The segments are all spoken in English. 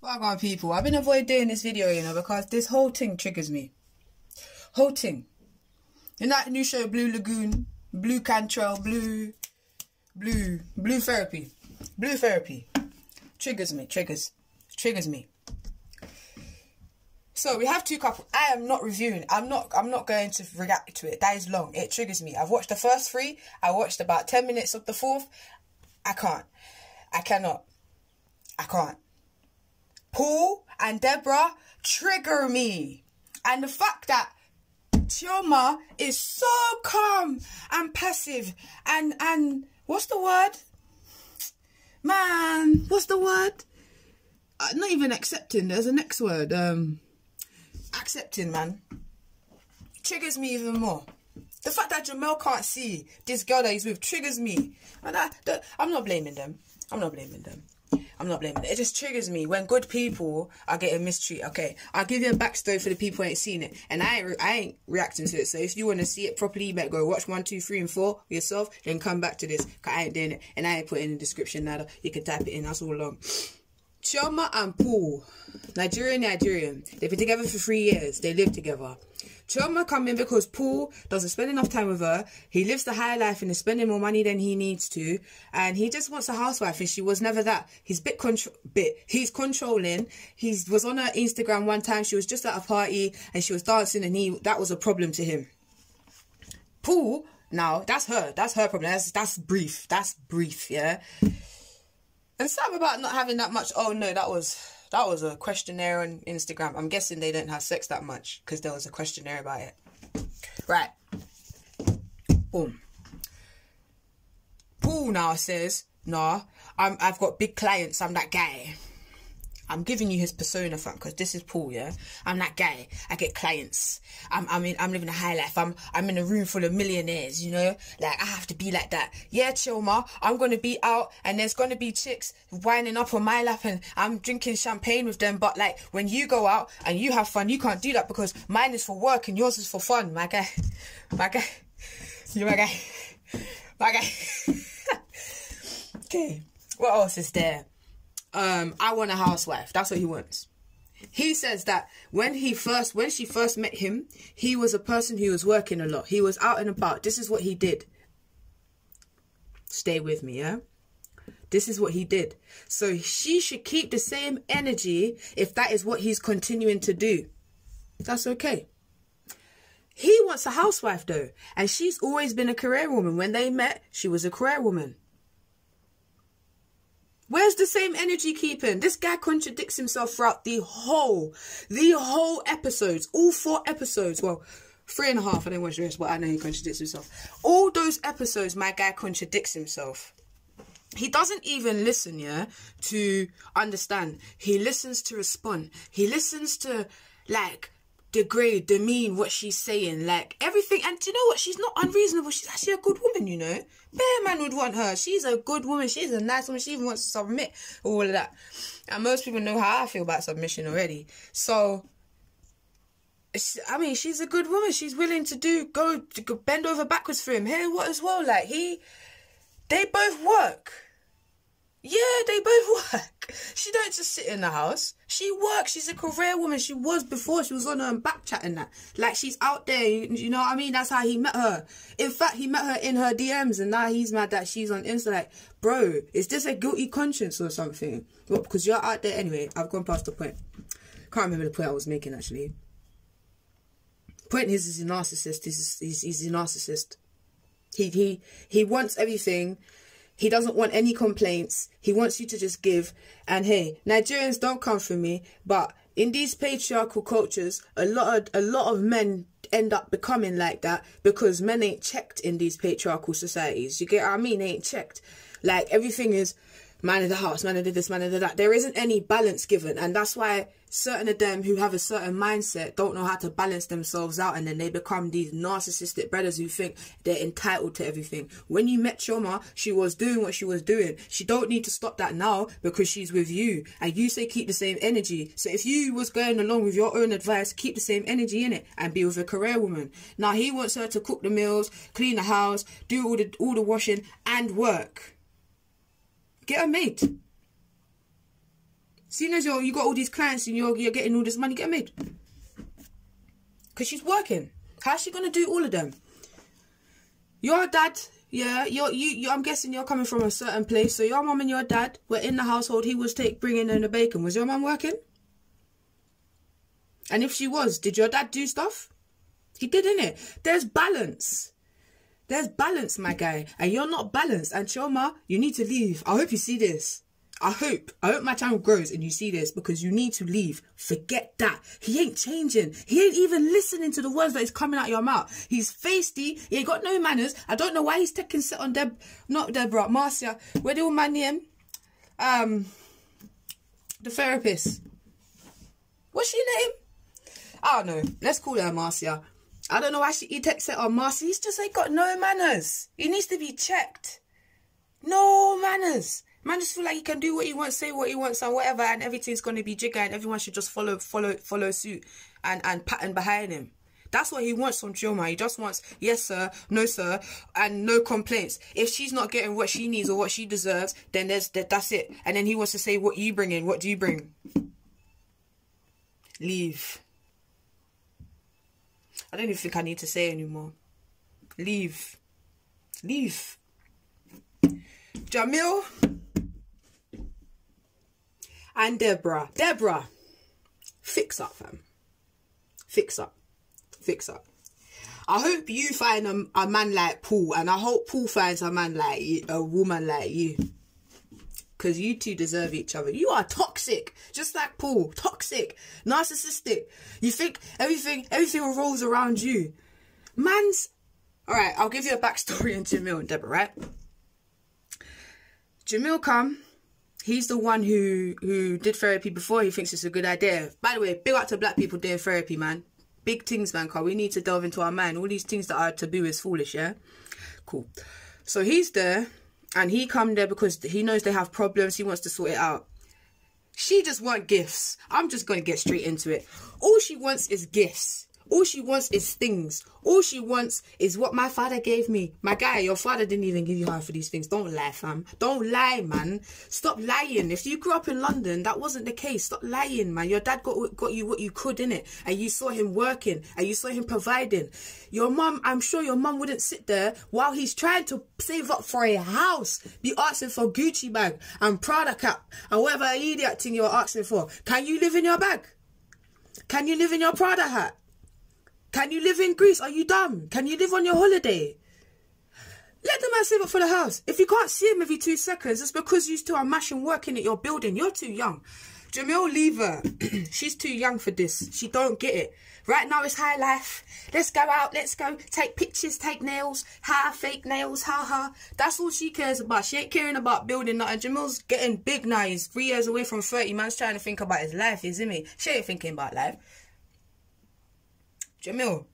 Well, on, people. I've been avoiding doing this video, you know, because this whole thing triggers me. Whole thing. In that new show, Blue Lagoon, Blue Cantrell, Blue, Blue, Blue Therapy, Blue Therapy, triggers me, triggers, triggers me. So we have two couples. I am not reviewing. I'm not. I'm not going to react to it. That is long. It triggers me. I've watched the first three. I watched about ten minutes of the fourth. I can't. I cannot. I can't. Paul and Deborah trigger me, and the fact that Chioma is so calm and passive and and what's the word? Man, what's the word? Uh, not even accepting. There's a next word. Um, accepting, man. Triggers me even more. The fact that Jamel can't see this girl that he's with triggers me. And I, the, I'm not blaming them. I'm not blaming them. I'm not blaming it. It just triggers me when good people are getting mistreated. Okay, I'll give you a backstory for the people who ain't seen it, and I ain't, I ain't reacting to it. So if you want to see it properly, you better go watch one, two, three, and four yourself, then come back to this. Cause I ain't doing it, and I ain't putting in the description nada. You can type it in. That's all long. Chioma and Paul, Nigerian, Nigerian. They've been together for three years. They live together. Chioma come in because Paul doesn't spend enough time with her. He lives the high life and is spending more money than he needs to. And he just wants a housewife and she was never that. He's bit control bit. He's controlling. He was on her Instagram one time. She was just at a party and she was dancing and he that was a problem to him. Paul, now that's her. That's her problem. That's that's brief. That's brief, yeah. And something about not having that much. Oh no, that was that was a questionnaire on Instagram. I'm guessing they don't have sex that much because there was a questionnaire about it. Right. Boom. Paul now says, "Nah, I'm. I've got big clients. I'm that guy." I'm giving you his persona, fam, because this is Paul, yeah. I'm that guy. I get clients. I'm, I'm in, I'm living a high life. I'm, I'm in a room full of millionaires, you know. Like I have to be like that. Yeah, Chioma. I'm gonna be out, and there's gonna be chicks winding up on my lap, and I'm drinking champagne with them. But like when you go out and you have fun, you can't do that because mine is for work and yours is for fun, my guy. My guy. You my guy. My guy. okay. What else is there? Um, I want a housewife. That's what he wants. He says that when he first, when she first met him, he was a person who was working a lot. He was out and about. This is what he did. Stay with me, yeah? This is what he did. So she should keep the same energy if that is what he's continuing to do. That's okay. He wants a housewife though. And she's always been a career woman. When they met, she was a career woman. Where's the same energy keeping? This guy contradicts himself throughout the whole, the whole episodes, all four episodes. Well, three and a half. I didn't watch the rest, but I know he contradicts himself. All those episodes, my guy contradicts himself. He doesn't even listen, yeah, to understand. He listens to respond. He listens to, like, degrade, demean what she's saying, like everything. And do you know what? She's not unreasonable. She's actually a good woman, you know. Bear man would want her. She's a good woman. She's a nice woman. She even wants to submit all of that. And most people know how I feel about submission already. So, I mean, she's a good woman. She's willing to do go, to go bend over backwards for him. Hey, what as well? Like he, they both work. Yeah, they both work. She don't just sit in the house. She works. She's a career woman. She was before. She was on um, her back chatting that. Like she's out there. You know what I mean? That's how he met her. In fact, he met her in her DMs, and now he's mad that she's on Insta. Like, bro, is this a guilty conscience or something? Well, because you're out there anyway. I've gone past the point. Can't remember the point I was making actually. Point is, he's a narcissist. He's he's, he's a narcissist. He he he wants everything he doesn't want any complaints. He wants you to just give. And hey, Nigerians don't come for me, but in these patriarchal cultures, a lot of a lot of men end up becoming like that because men ain't checked in these patriarchal societies. You get what I mean? They ain't checked. Like everything is man of the house, man of the this, man of the that. There isn't any balance given, and that's why certain of them who have a certain mindset don't know how to balance themselves out, and then they become these narcissistic brothers who think they're entitled to everything. When you met Chioma, she was doing what she was doing. She don't need to stop that now because she's with you, and you say keep the same energy. So if you was going along with your own advice, keep the same energy in it and be with a career woman. Now he wants her to cook the meals, clean the house, do all the all the washing, and work. Get a mate. Seeing as you're, you got all these clients and you're, you're getting all this money, get made. Because she's working. How's she going to do all of them? Your dad, yeah, you're, you, you, I'm guessing you're coming from a certain place. So your mum and your dad were in the household. He was take bringing in the bacon. Was your mum working? And if she was, did your dad do stuff? He did, innit? There's balance. There's balance, my guy. And you're not balanced. And Chioma, you need to leave. I hope you see this. I hope, I hope my channel grows and you see this because you need to leave. Forget that. He ain't changing. He ain't even listening to the words that is coming out your mouth. He's feisty. He ain't got no manners. I don't know why he's taking set on Deb, not Deborah, Marcia. Where do the man name? Um, the therapist. What's she name? I don't know. Let's call her Marcia. I don't know why she, he takes it on Marcia. He's just ain't got no manners. He needs to be checked. No manners. Man just feel like he can do what he wants, say what he wants and whatever and everything's going to be jigger and everyone should just follow follow follow suit and, and pattern behind him. That's what he wants from Chioma. He just wants, yes, sir, no, sir, and no complaints. If she's not getting what she needs or what she deserves, then there's that, that's it. And then he wants to say, what you bring in? What do you bring? Leave. I don't even think I need to say anymore. Leave. Leave. Jamil and Deborah. Deborah, fix up, fam. Fix up. Fix up. I hope you find a, a man like Paul, and I hope Paul finds a man like you, a woman like you. Because you two deserve each other. You are toxic, just like Paul. Toxic, narcissistic. You think everything, everything revolves around you. Man's. All right, I'll give you a backstory on Jamil and Deborah, right? Jamil come he's the one who who did therapy before he thinks it's a good idea. By the way, big up to black people doing therapy, man. Big things, man, car. We need to delve into our mind. All these things that are taboo is foolish, yeah? Cool. So he's there and he come there because he knows they have problems. He wants to sort it out. She just want gifts. I'm just going to get straight into it. All she wants is gifts. All she wants is things. All she wants is what my father gave me. My guy, your father didn't even give you half of these things. Don't lie, fam. Don't lie, man. Stop lying. If you grew up in London, that wasn't the case. Stop lying, man. Your dad got got you what you could in it, and you saw him working, and you saw him providing. Your mum, I'm sure your mum wouldn't sit there while he's trying to save up for a house, be asking for Gucci bag and Prada cap and whatever idiot thing you're asking for. Can you live in your bag? Can you live in your Prada hat? Can you live in Greece? Are you dumb? Can you live on your holiday? Let the man save up for the house. If you can't see him every two seconds, it's because you still are mashing working at your building. You're too young. Jamil, leave her. She's too young for this. She don't get it. Right now it's high life. Let's go out. Let's go. Take pictures. Take nails. Ha, fake nails. Ha, ha. That's all she cares about. She ain't caring about building nothing. Jamil's getting big now. He's three years away from 30. Man's trying to think about his life, isn't he? She ain't thinking about life. Jamil.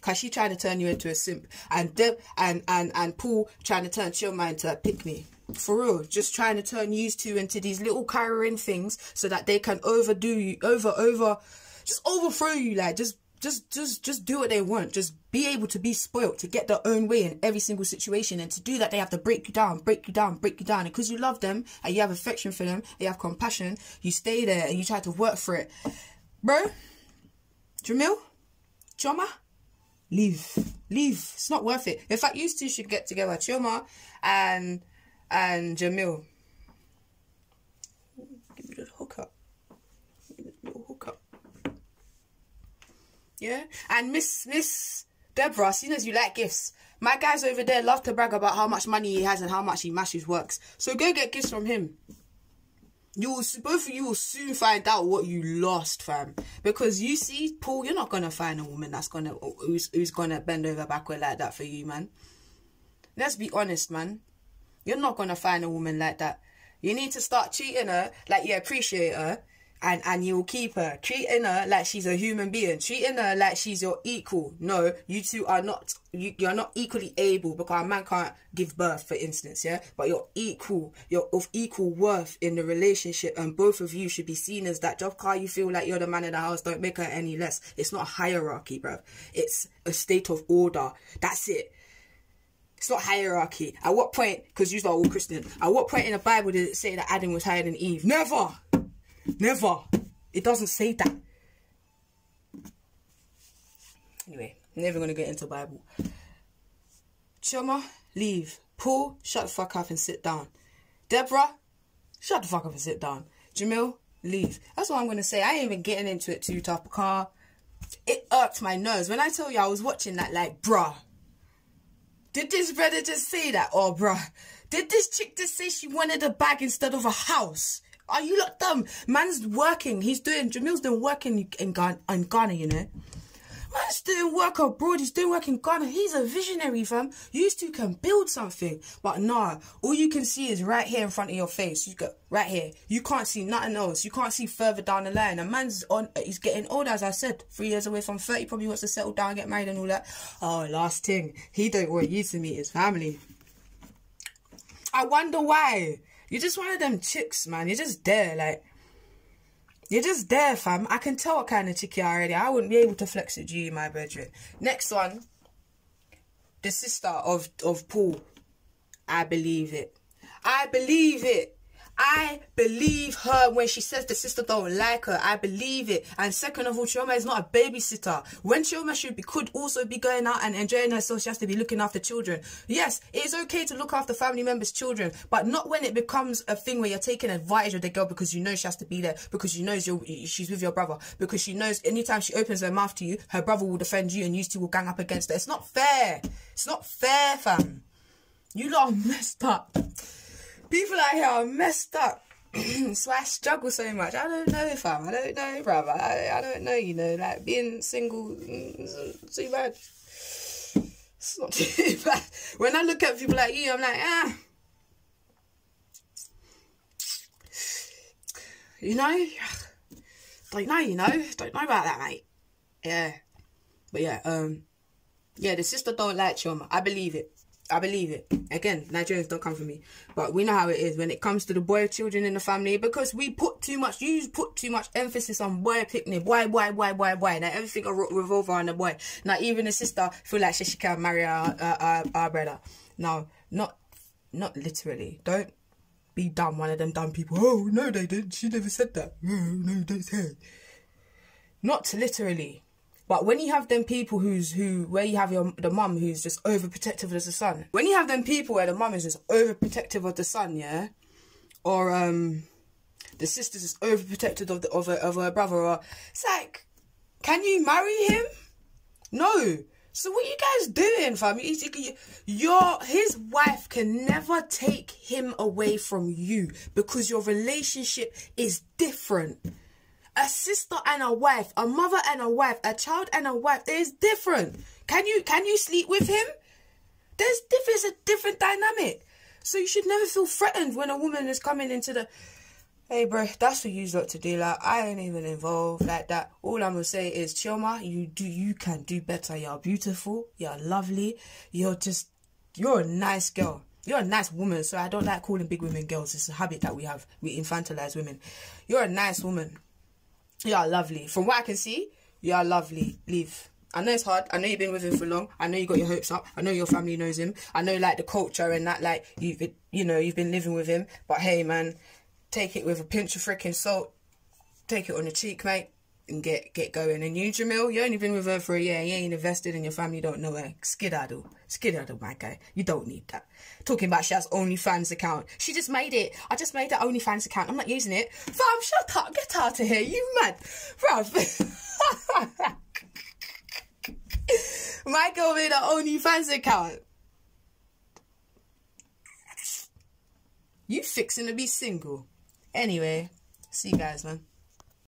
Cause she trying to turn you into a simp, and Deb and and and Paul trying to turn Chioma to a pick me. For real, just trying to turn you two into these little carrying things so that they can overdo you, over over, just overthrow you. Like just just just just do what they want. Just be able to be spoilt to get their own way in every single situation. And to do that, they have to break you down, break you down, break you down. And because you love them and you have affection for them, you have compassion, you stay there and you try to work for it, bro. Jamil. Chioma, leave. Leave. It's not worth it. In fact, you two should get together. Chioma and and Jamil. Give me the hookup. Give me the little hookup. Yeah? And Miss Miss Deborah, seeing as you like gifts, my guys over there love to brag about how much money he has and how much he mashes works. So go get gifts from him you will both of you will soon find out what you lost fam. Because you see paul you're not gonna find a woman that's gonna who's, who's gonna bend over backward like that for you man. Let's be honest man. You're not gonna find a woman like that. You need to start treating her like you appreciate her and and you'll keep her treating her like she's a human being treating her like she's your equal. No you two are not you, you're not equally able because a man can't give birth for instance yeah? But you're equal you're of equal worth in the relationship and both of you should be seen as that. Job car you feel like you're the man in the house don't make her any less. It's not a hierarchy bruv. It's a state of order. That's it. It's not hierarchy. At what point, because you are all Christian, at what point in the Bible did it say that Adam was higher than Eve? Never! Never. It doesn't say that. Anyway, never gonna get into Bible. Chioma, leave. Paul, shut the fuck up and sit down. Deborah, shut the fuck up and sit down. Jamil, leave. That's what I'm gonna say. I ain't even getting into it too tough. Car, it irked my nerves when I tell you I was watching that. Like, bruh, did this brother just say that? Oh, bruh, did this chick just say she wanted a bag instead of a house? Are you lot dumb? Man's working. He's doing. Jamil's doing working in Ghana, in Ghana you know. Man's doing work abroad. He's doing work in Ghana. He's a visionary, fam. You used to can build something. But nah, all you can see is right here in front of your face. You got right here. You can't see nothing else. You can't see further down the line. A man's on, he's getting older, as I said. Three years away from 30. Probably wants to settle down, get married and all that. Oh, last thing. He don't want you to meet his family. I wonder why. You're just one of them chicks, man. You're just there, like... You're just there, fam. I can tell what kind of chick you are already. I wouldn't be able to flex with you, in my brethren. Next one. The sister of, of Paul. I believe it. I believe it. I believe her when she says the sister don't like her. I believe it. And second of all, Chioma is not a babysitter. When Chioma should be could also be going out and enjoying herself, she has to be looking after children. Yes, it is okay to look after family members' children, but not when it becomes a thing where you're taking advantage of the girl because you know she has to be there, because you know she's with your brother, because she knows anytime she opens her mouth to you, her brother will defend you and you two will gang up against her. It's not fair. It's not fair, fam. You lot are messed up people out here are messed up. so I struggle so much. I don't know, fam. I don't know, brother. I, I don't know, you know, like being single, mm, too bad. It's not too bad. When I look at people like you, I'm like, ah. You know? Don't know, you know? Don't know about that, mate. Yeah. But yeah, um, yeah, the sister don't like Chioma. I believe it. I believe it. Again, Nigerians don't come for me. But we know how it is when it comes to the boy children in the family because we put too much, you put too much emphasis on boy picnic, boy, boy, boy, boy, boy. Now everything revolve around the boy. Now even the sister feel like she, she can marry our, our, our brother. Now, not, not literally. Don't be dumb, one of them dumb people. Oh, no, they didn't. She never said that. Oh, no, don't say Not literally but when you have them people who's who where you have your the mum who's just overprotective of the son. When you have them people where the mum is just overprotective of the son, yeah, or um, the sister's just overprotective of the of, a, of her brother, or it's like, can you marry him? No. So what you guys doing, fam? Your his wife can never take him away from you because your relationship is different a sister and a wife, a mother and a wife, a child and a wife. There's different. Can you can you sleep with him? There's different. A different dynamic. So you should never feel threatened when a woman is coming into the. Hey, bro, that's for you lot to do. Like, I ain't even involved like that. All I'm gonna say is, Chioma, you do, you can do better. You're beautiful. You're lovely. You're just, you're a nice girl. You're a nice woman. So I don't like calling big women girls. It's a habit that we have. We infantilize women. You're a nice woman. You are lovely. From what I can see, you are lovely. Leave. I know it's hard. I know you've been with him for long. I know you got your hopes up. I know your family knows him. I know like the culture and that like you've you know you've been living with him. But hey man, take it with a pinch of freaking salt. Take it on the cheek, mate and get get going. And you, Jamil, you only been with her for a year. You ain't invested, and your family don't know her. Skedaddle, skedaddle, my guy. You don't need that. Talking about she has OnlyFans account. She just made it. I just made that OnlyFans account. I'm not using it. Fam, shut up. Get out of here. You mad, bruv. my girl made an OnlyFans account. You fixing to be single. Anyway, see you guys, man.